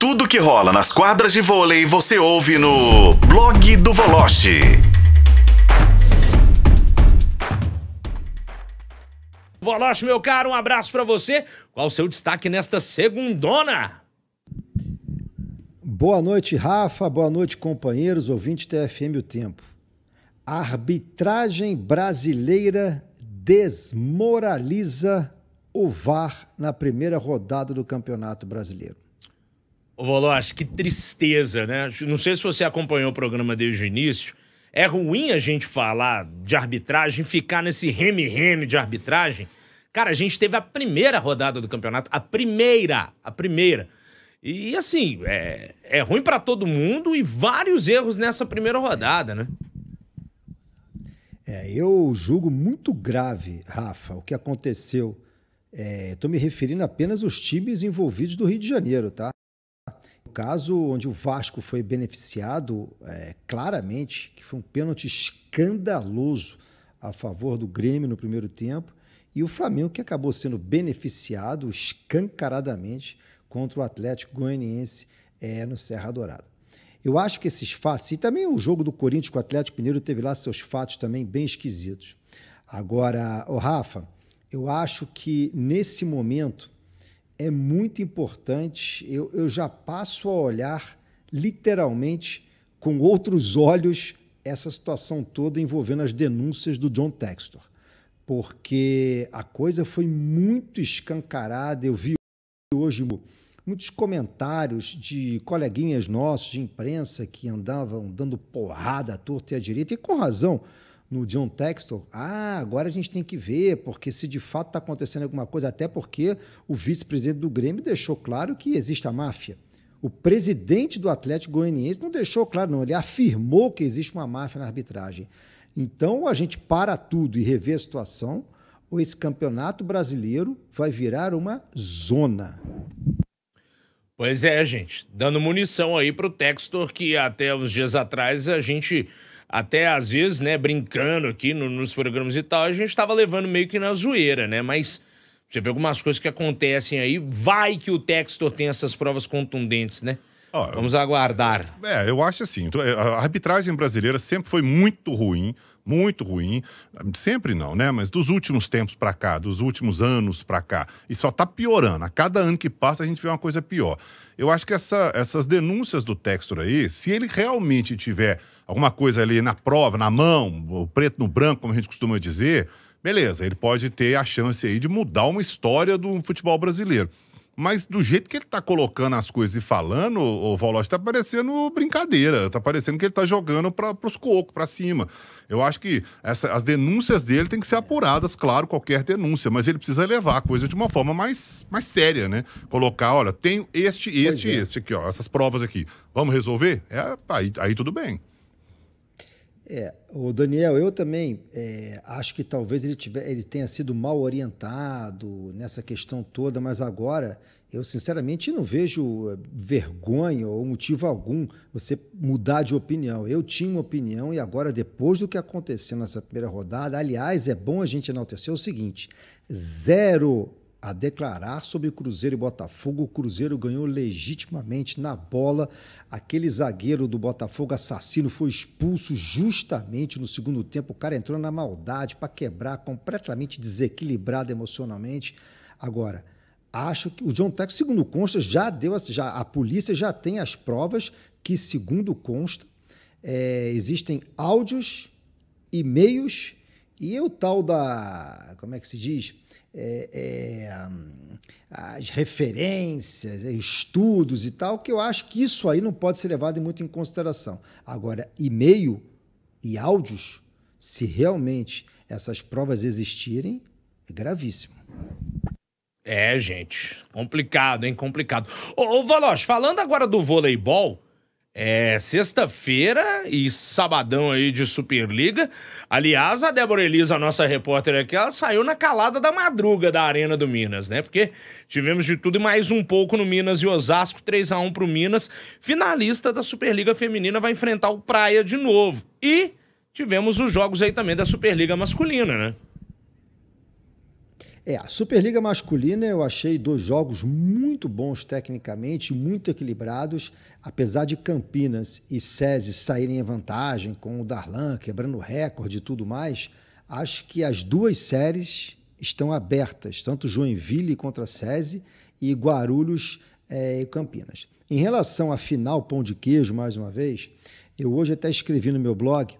Tudo que rola nas quadras de vôlei você ouve no blog do Voloche. Voloche, meu caro, um abraço para você. Qual o seu destaque nesta segundona? Boa noite, Rafa. Boa noite, companheiros, ouvintes TFM O Tempo. A arbitragem brasileira desmoraliza o VAR na primeira rodada do Campeonato Brasileiro. Ô, Voloche, que tristeza, né? Não sei se você acompanhou o programa desde o início. É ruim a gente falar de arbitragem, ficar nesse reme-reme de arbitragem. Cara, a gente teve a primeira rodada do campeonato, a primeira, a primeira. E assim, é, é ruim para todo mundo e vários erros nessa primeira rodada, né? É, eu julgo muito grave, Rafa, o que aconteceu. Estou é, me referindo apenas aos times envolvidos do Rio de Janeiro, tá? Caso onde o Vasco foi beneficiado é, claramente, que foi um pênalti escandaloso a favor do Grêmio no primeiro tempo, e o Flamengo que acabou sendo beneficiado escancaradamente contra o Atlético Goianiense é, no Serra Dourada. Eu acho que esses fatos, e também o jogo do Corinthians com o Atlético Mineiro teve lá seus fatos também bem esquisitos. Agora, o Rafa, eu acho que nesse momento é muito importante, eu, eu já passo a olhar literalmente com outros olhos essa situação toda envolvendo as denúncias do John Textor, porque a coisa foi muito escancarada. Eu vi hoje muitos comentários de coleguinhas nossos de imprensa que andavam dando porrada à torta e à direita, e com razão no John Textor, ah, agora a gente tem que ver, porque se de fato está acontecendo alguma coisa, até porque o vice-presidente do Grêmio deixou claro que existe a máfia. O presidente do Atlético Goianiense não deixou claro, não, ele afirmou que existe uma máfia na arbitragem. Então a gente para tudo e revê a situação, ou esse campeonato brasileiro vai virar uma zona. Pois é, gente, dando munição aí para o Textor, que até uns dias atrás a gente até às vezes, né, brincando aqui no, nos programas e tal, a gente estava levando meio que na zoeira, né? Mas você vê algumas coisas que acontecem aí, vai que o Textor tem essas provas contundentes, né? Oh, Vamos aguardar. É, eu acho assim, a arbitragem brasileira sempre foi muito ruim, muito ruim. Sempre não, né? Mas dos últimos tempos para cá, dos últimos anos para cá, e só tá piorando. A cada ano que passa a gente vê uma coisa pior. Eu acho que essa, essas denúncias do Textor aí, se ele realmente tiver alguma coisa ali na prova, na mão, o preto no branco, como a gente costuma dizer, beleza, ele pode ter a chance aí de mudar uma história do futebol brasileiro. Mas do jeito que ele tá colocando as coisas e falando, o Volote tá parecendo brincadeira. Tá parecendo que ele tá jogando para pros cocos, para cima. Eu acho que essa, as denúncias dele têm que ser apuradas, claro, qualquer denúncia, mas ele precisa levar a coisa de uma forma mais, mais séria, né? Colocar, olha, tem este, este, é. este aqui, ó, essas provas aqui. Vamos resolver? É, aí, aí tudo bem. É, o Daniel, eu também é, acho que talvez ele, tiver, ele tenha sido mal orientado nessa questão toda, mas agora eu sinceramente não vejo é, vergonha ou motivo algum você mudar de opinião. Eu tinha uma opinião e agora, depois do que aconteceu nessa primeira rodada, aliás, é bom a gente enaltecer o seguinte: zero a declarar sobre Cruzeiro e Botafogo. O Cruzeiro ganhou legitimamente na bola. Aquele zagueiro do Botafogo assassino foi expulso justamente no segundo tempo. O cara entrou na maldade para quebrar, completamente desequilibrado emocionalmente. Agora, acho que o John Tex, segundo consta, já deu já a polícia já tem as provas que, segundo consta, é, existem áudios, e-mails e o tal da como é que se diz é, é, as referências, estudos e tal, que eu acho que isso aí não pode ser levado muito em consideração. Agora, e-mail e áudios, se realmente essas provas existirem, é gravíssimo. É, gente, complicado, hein? Complicado. Ô, ô falando agora do voleibol, é sexta-feira e sabadão aí de Superliga. Aliás, a Débora Elisa, nossa repórter aqui, ela saiu na calada da madruga da Arena do Minas, né? Porque tivemos de tudo e mais um pouco no Minas e Osasco, 3 a 1 pro Minas. Finalista da Superliga Feminina vai enfrentar o Praia de novo. E tivemos os jogos aí também da Superliga Masculina, né? É, a Superliga Masculina eu achei dois jogos muito bons tecnicamente, muito equilibrados, apesar de Campinas e SESI saírem em vantagem com o Darlan quebrando recorde e tudo mais, acho que as duas séries estão abertas, tanto Joinville contra SESI e Guarulhos é, e Campinas. Em relação à final Pão de Queijo, mais uma vez, eu hoje até escrevi no meu blog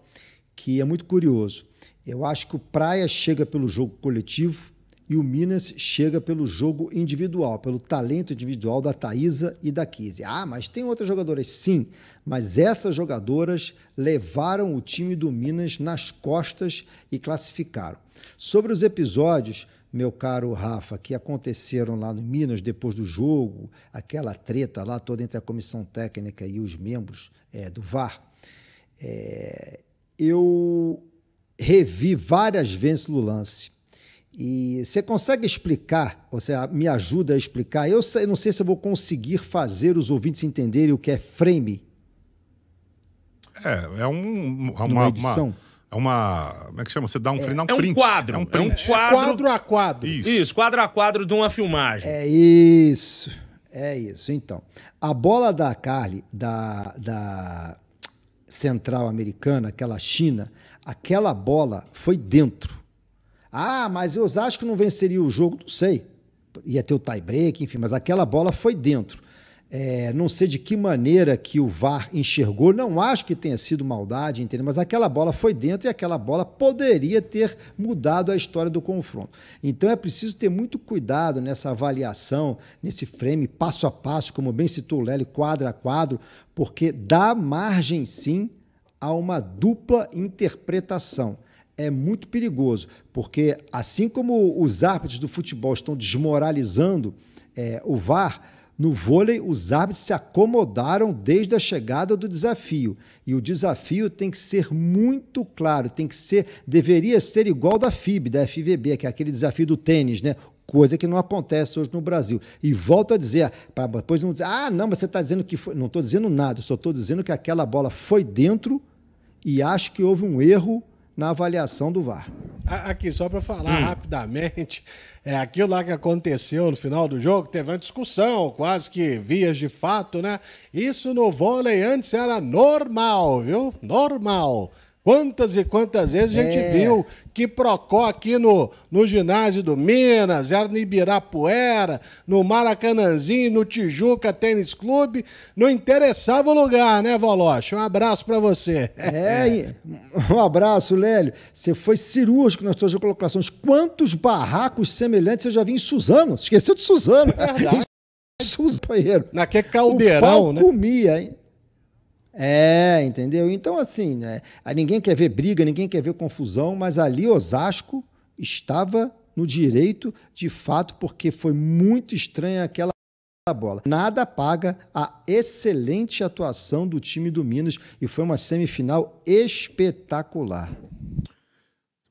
que é muito curioso. Eu acho que o Praia chega pelo jogo coletivo e o Minas chega pelo jogo individual, pelo talento individual da Thaisa e da Kise. Ah, mas tem outras jogadoras? Sim, mas essas jogadoras levaram o time do Minas nas costas e classificaram. Sobre os episódios, meu caro Rafa, que aconteceram lá no Minas depois do jogo, aquela treta lá toda entre a comissão técnica e os membros é, do VAR, é, eu revi várias vezes no lance. E você consegue explicar, você me ajuda a explicar? Eu não sei se eu vou conseguir fazer os ouvintes entenderem o que é frame. É, é um, uma, uma edição. Uma, é uma. Como é que chama? Você dá um é, frame, não, é um print. quadro. É um, print. É um quadro, é quadro a quadro. Isso. isso, quadro a quadro de uma filmagem. É isso. É isso. Então, a bola da Carly, da, da Central Americana, aquela China, aquela bola foi dentro. Ah, mas eu acho que não venceria o jogo, não sei. Ia ter o tie-break, enfim, mas aquela bola foi dentro. É, não sei de que maneira que o VAR enxergou, não acho que tenha sido maldade, entendeu? mas aquela bola foi dentro e aquela bola poderia ter mudado a história do confronto. Então é preciso ter muito cuidado nessa avaliação, nesse frame, passo a passo, como bem citou o Lélio, quadro a quadro, porque dá margem sim a uma dupla interpretação é muito perigoso, porque assim como os árbitros do futebol estão desmoralizando é, o VAR, no vôlei os árbitros se acomodaram desde a chegada do desafio. E o desafio tem que ser muito claro, tem que ser, deveria ser igual da FIB, da FVB, que é aquele desafio do tênis, né? coisa que não acontece hoje no Brasil. E volto a dizer, para depois não dizer, ah, não, mas você está dizendo que foi. Não estou dizendo nada, só estou dizendo que aquela bola foi dentro e acho que houve um erro na avaliação do VAR. Aqui, só para falar hum. rapidamente, é aquilo lá que aconteceu no final do jogo, teve uma discussão, quase que vias de fato, né? Isso no vôlei antes era normal, viu? Normal. Quantas e quantas vezes a gente é. viu que Procó aqui no, no ginásio do Minas, era no Ibirapuera, no Maracanãzinho, no Tijuca Tênis Clube, não interessava o lugar, né, Voloche? Um abraço para você. É, um abraço, Lélio. Você foi cirúrgico nas suas colocações. Quantos barracos semelhantes você já viu em Suzano? Esqueceu de Suzano. É verdade. Suzano. Naquele caldeirão, o né? comia, hein? É, entendeu? Então, assim, né, ninguém quer ver briga, ninguém quer ver confusão, mas ali Osasco estava no direito, de fato, porque foi muito estranha aquela bola. Nada paga a excelente atuação do time do Minas e foi uma semifinal espetacular.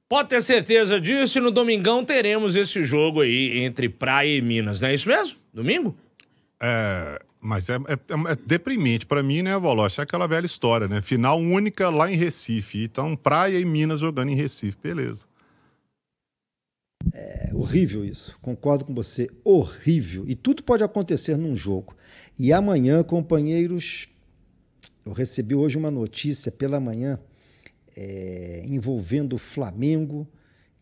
Pode ter certeza disso e no domingão teremos esse jogo aí entre Praia e Minas, não é isso mesmo? Domingo? É, mas é, é, é deprimente para mim, né, Voloche? É aquela velha história, né? Final única lá em Recife. Então, Praia e Minas jogando em Recife, beleza. É horrível isso. Concordo com você. Horrível. E tudo pode acontecer num jogo. E amanhã, companheiros, eu recebi hoje uma notícia pela manhã é, envolvendo o Flamengo,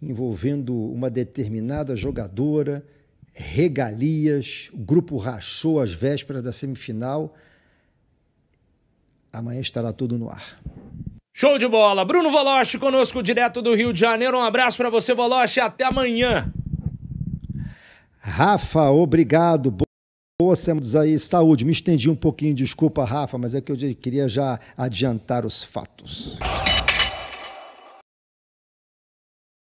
envolvendo uma determinada jogadora regalias, o grupo rachou às vésperas da semifinal. Amanhã estará tudo no ar. Show de bola. Bruno Voloche conosco direto do Rio de Janeiro. Um abraço para você, Voloche. Até amanhã. Rafa, obrigado. Boa semana aí. Saúde. Me estendi um pouquinho, desculpa, Rafa, mas é que eu queria já adiantar os fatos.